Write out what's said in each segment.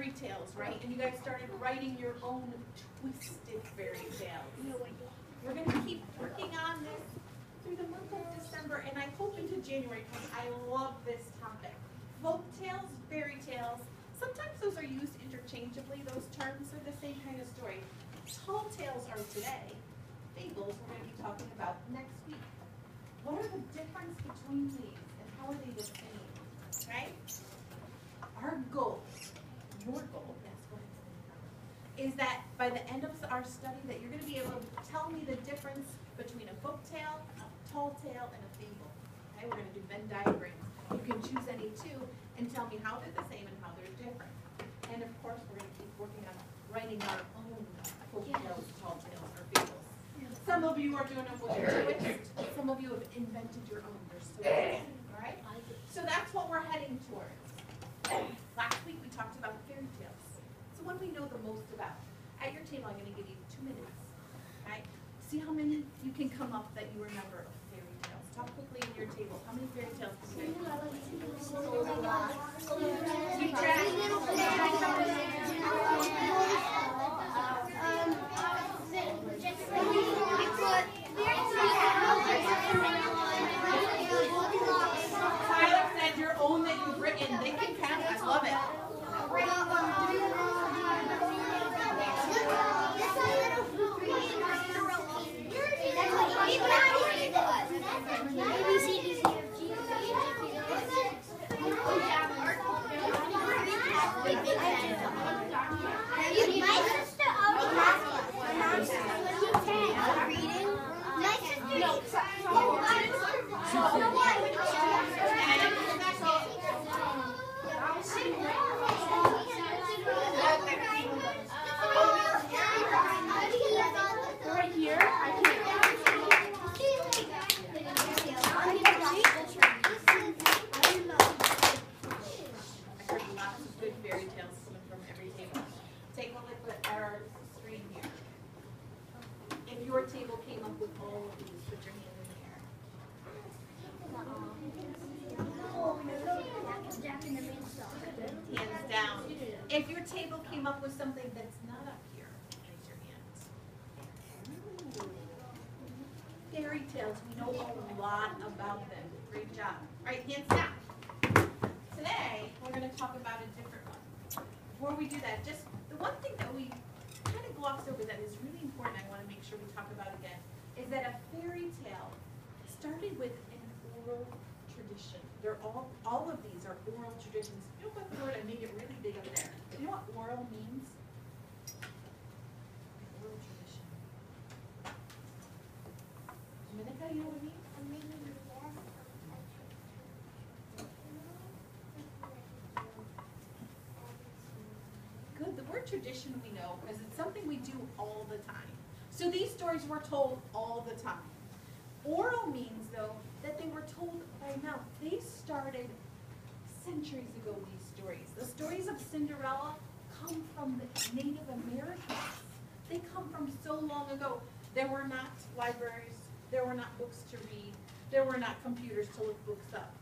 fairy tales, right? And you guys started writing your own twisted fairy tales. We're gonna keep working on this through the month of December, and I hope into January, because I love this topic. Folk tales, fairy tales, sometimes those are used interchangeably, those terms are the same kind of story. Tall tales are today, fables we're gonna be talking about next week. What are the difference between these, and how are they the same, right? Our goal, goal, yes. Is that by the end of our study, that you're gonna be able to tell me the difference between a folk tale, a tall tale, and a fable. Okay, we're gonna do Venn diagrams. You can choose any two and tell me how they're the same and how they're different. And of course, we're gonna keep working on writing our own uh, folk tales, tall tales, or fables. Some of you are doing it with a twist, some of you have invented your own, they're so all right? So that's what we're heading towards. Last week, we talked about fairy tales. So what do we know the most about? At your table, I'm gonna give you two minutes, okay? See how many you can come up that you remember of fairy tales. Talk quickly at your table. How many fairy tales can you name? Keep track. Tyler said your own that you've written, they can count, I love it. Right here, I can't. I heard lots of good fairy tales coming from every table. Take a look at our screen here. If your table came up with all of these, put your hand in the air. Hands down. If your table came up with something that's not up here, raise your hands. Fairy tales, we know a lot about them. Great job. All right, hands down. Today, we're gonna talk about a different. Before we do that, just the one thing that we kind of glossed over that is really important, I wanna make sure we talk about again, is that a fairy tale started with an oral tradition. They're all, all of these are oral traditions. You know what word, I made it really big up there. You know what oral means? Oral tradition. Dominica, you know what it means? Good, the word tradition we know, because it's something we do all the time. So these stories were told all the time. Oral means, though, that they were told by mouth. They started centuries ago, these stories. The stories of Cinderella come from the Native Americans. They come from so long ago. There were not libraries, there were not books to read, there were not computers to look books up.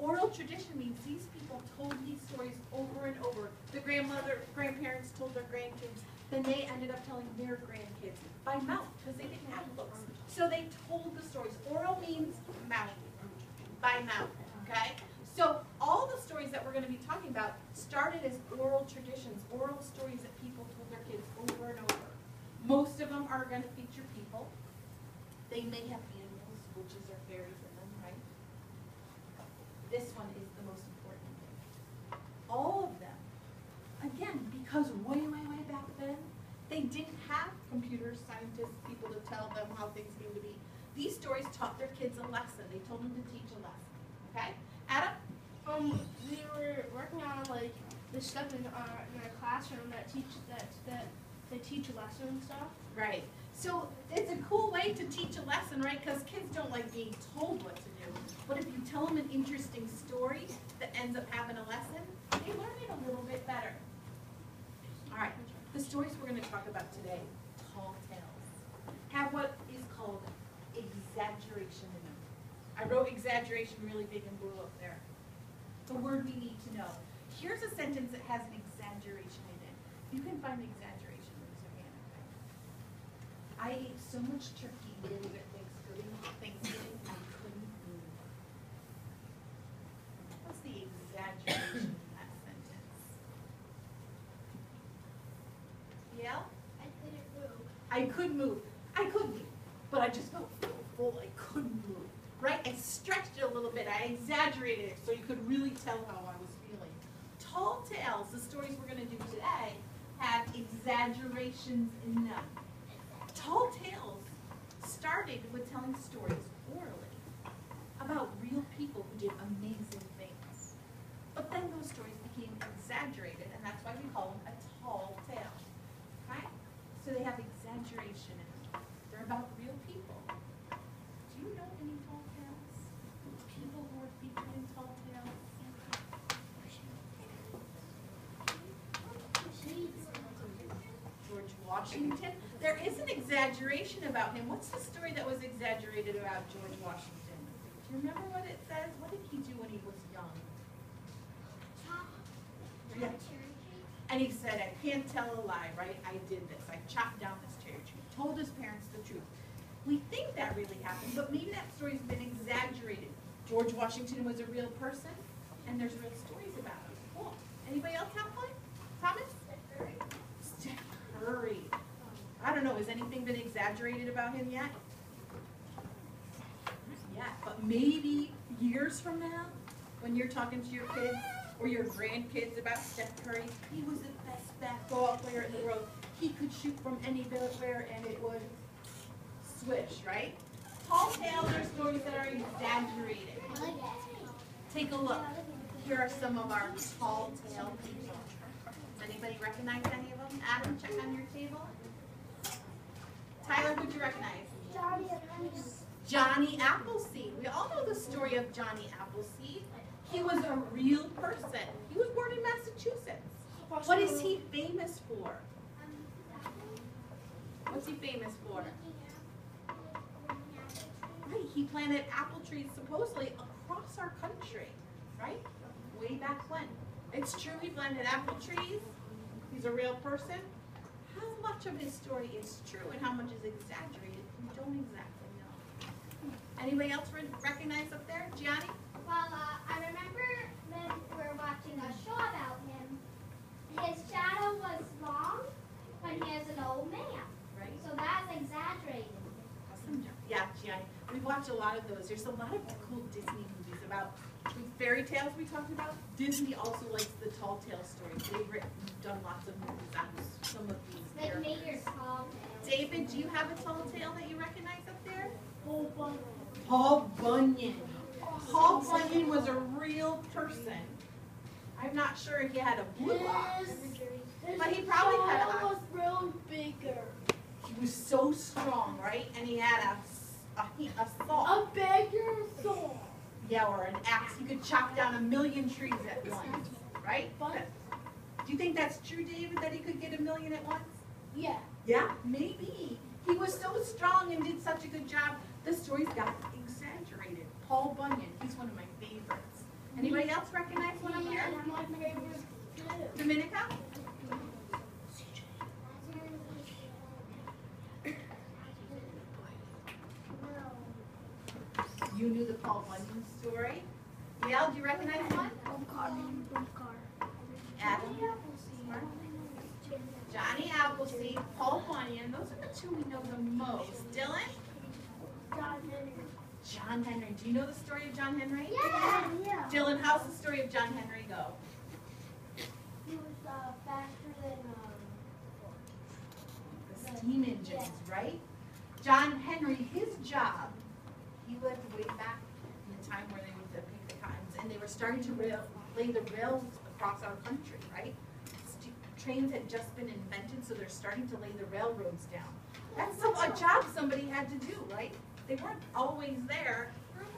Oral tradition means these people told these stories over and over. The grandmother, grandparents told their grandkids, then they ended up telling their grandkids by mouth because they didn't have books. So they told the stories. Oral means mouth, by mouth, okay? So all the stories that we're going to be talking about started as oral traditions, oral stories that people told their kids over and over. Most of them are going to feature people. They may have animals, witches or fairies in them, right? This one is the most important thing. All of them, again, because way, way, way back then, they didn't have computers, scientists, people to tell them how things came to be. These stories taught their kids a lesson. They told them to teach a lesson. Okay? Adam? Um, we were working on like the stuff in our in our classroom that teach that that they teach a lesson and stuff. Right. So it's a cool way to teach a lesson, right? Because kids don't like being told what to do. But if you tell them an interesting story that ends up having a lesson, they learn it a little bit better. All right. The stories we're going to talk about today, tall tales, have what is called exaggeration in them. I wrote exaggeration really big and blue up there. The word we need to know. Here's a sentence that has an exaggeration in it. You can find exaggeration raise your hand. I ate so much turkey over Thanksgiving, Thanksgiving, I couldn't move. What's the exaggeration in that sentence? Yeah? I couldn't move. I could move. I could move, but I just felt so full I couldn't move. Right? I stretched it a little bit. I exaggerated it so you could really tell how I was feeling. Tall tales, the stories we're going to do today, have exaggerations in them. Tall tales started with telling stories orally about real people who did amazing things. But then those stories became exaggerated, and that's why we call them a tall tale. Right? So they have exaggeration in them. They're about real people. Do you know any tall tales? People who are featured in tall tales? George Washington. There is an exaggeration about him. What's the story that was exaggerated about George Washington? Do you remember what it says? What did he do when he was young? Yeah. And he said, I can't tell a lie, right? I did this. I chopped down this cherry tree. Told his parents the truth. We think that really happened, but maybe that story's been exaggerated. George Washington was a real person, and there's real stories about him. Cool. Anybody else have one? Thomas? Steph Curry. I don't know, has anything been exaggerated about him yet? Yet, but maybe years from now, when you're talking to your kids or your grandkids about Steph Curry, he was the best basketball player in the world. He could shoot from anywhere and it would swish, right? Tall tales are stories that are exaggerated. Take a look. Here are some of our tall tale people. Does anybody recognize any of them? Adam, check on your table. Tyler, who'd you recognize? Johnny Appleseed. Johnny Appleseed. We all know the story of Johnny Appleseed. He was a real person. He was born in Massachusetts. What is he famous for? What's he famous for? Right, he planted apple trees supposedly across our country, right? Way back when. It's true he planted apple trees. He's a real person. How much of his story is true and how much is exaggerated? We don't exactly know. Anybody else re- recognize up there? Gianni? Well, uh, I remember when we were watching a show about him. His shadow was long when he was an old man. Right. So that's exaggerated. Awesome. Yeah, Gianni. We've watched a lot of those. There's a lot of cool Disney movies about fairy tales we talked about. Disney also likes the tall tale stories. They've written, done lots of movies on some of these Like characters. make your tall tale. David, do you have a tall tale that you recognize up there? Paul Bunyan. Paul Bunyan was a real person. I'm not sure if he had a blue ox. But he probably had a- was real bigger. He was so strong, right? And he had a, s- a, he- a saw. A bigger sword. Yeah, or an axe. He could chop down a million trees at once, right? But- Do you think that's true, David, that he could get a million at once? Yeah. Yeah, maybe. He was so strong and did such a good job, the stories got exaggerated. Paul Bunyan, he's one of my favorites. Anybody mm-hmm. else recognize one up here? my favorite too. Dominica? You knew the Paul Bunyan? Yale, do you recognize one? Adam? Johnny Appleseed, Paul Bunyan, those are the two we know the most. Dylan? John Henry. Do you know the story of John Henry? Yeah. Yeah. Dylan, how's the story of John Henry go? He was uh, faster than um, The steam engines, right? John Henry, his job, he lived way back in the time where they would pick the cottons, and they were starting to rail, lay the rails across our country, right? St- Trains had just been invented, so they're starting to lay the railroads down. That's some, a job somebody had to do, right? They weren't always there.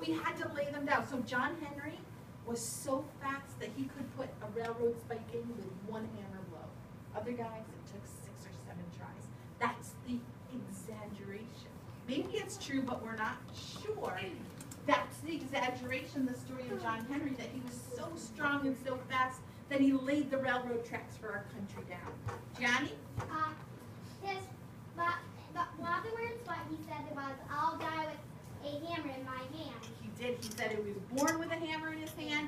We had to lay them down. So John Henry was so fast that he could put a railroad spike in with one hammer blow. Other guys, it took six or seven tries. That's the exaggeration. Maybe it's true, but we're not sure. Exaggeration, the story of John Henry, that he was so strong and so fast that he laid the railroad tracks for our country down. Johnny? Uh, his, but, but one of the words, what he said was, I'll die with a hammer in my hand. He did. He said he was born with a hammer in his hand,